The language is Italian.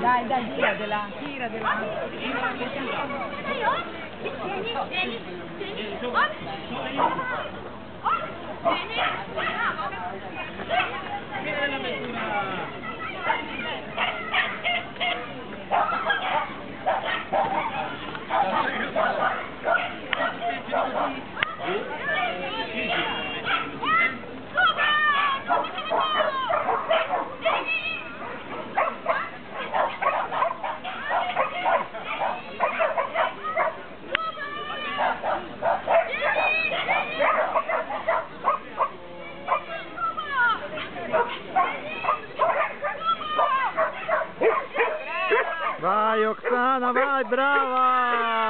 Dai, dai, tiratela, tiratela. Vaj Oksana, vaj, brava!